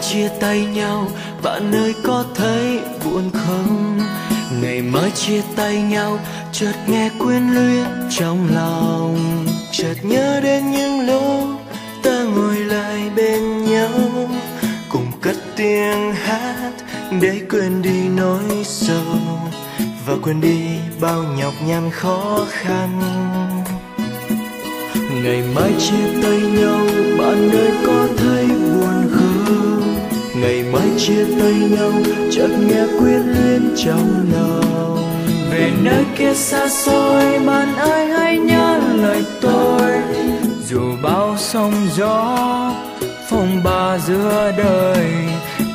chia tay nhau bạn ơi có thấy buồn không? Ngày mới chia tay nhau, chợt nghe quyến luyến trong lòng. Chợt nhớ đến những lúc ta ngồi lại bên nhau. Cùng cất tiếng hát để quên đi nỗi sầu. Và quên đi bao nhọc nhằn khó khăn. Ngày mai chia tay nhau bạn ơi có thấy buồn chia tay nhau, chợt nghe quyết lên trong lòng. Về nơi kia xa xôi bạn ơi hãy nhớ lời tôi. Dù bao sóng gió, phong ba giữa đời,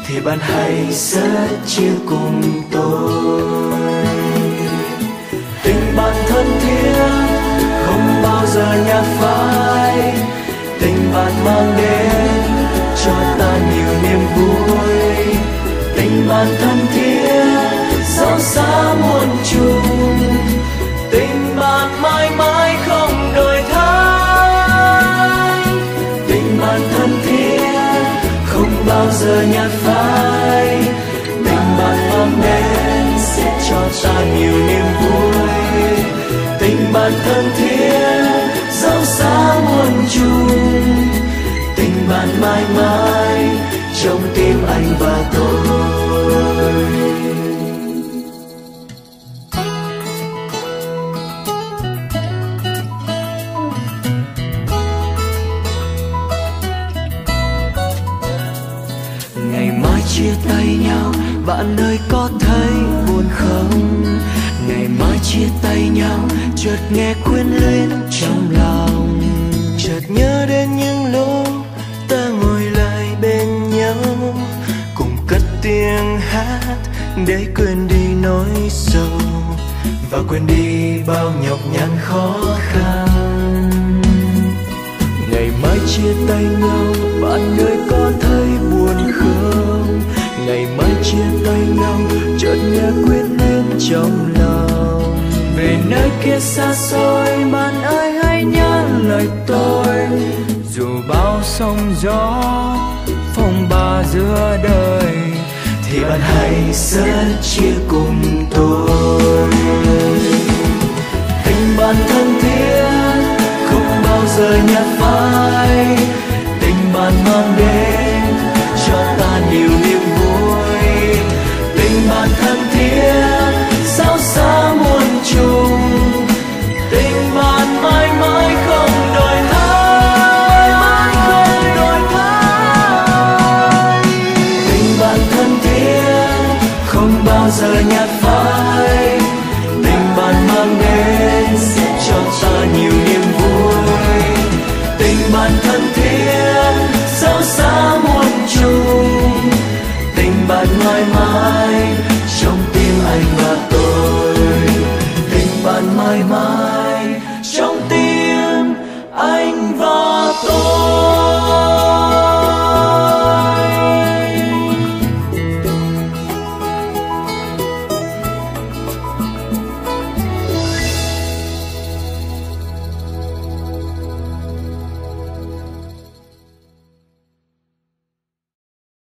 thì bạn hãy sẽ chia cùng tôi. Tình bạn thân thiết sâu xa muôn trùng. Tình bạn mãi mãi không đổi thay. Tình bạn thân thiết không bao giờ nhạt phai. Bạn ơi có thấy buồn không? Ngày mai chia tay nhau, chợt nghe quyến luyến trong lòng. Chợt nhớ đến những lúc ta ngồi lại bên nhau. Cùng cất tiếng hát để quên đi nỗi sầu. Và quên đi bao nhọc nhằn khó khăn. Ngày mai chia tay nhau bạn ơi chia tay nhau, chợt nghe quyết lên trong lòng. Về nơi kia xa xôi, bạn ơi hãy nhớ lời tôi. Dù bao sóng gió, phong ba giữa đời, thì bạn hãy sẽ chia cùng tôi. Tình bạn thân bao giờ nhạt phai tình bạn mang đến sẽ cho ta nhiều niềm vui. Tình bạn thân thiết sâu xa muôn trùng tình bạn mãi mãi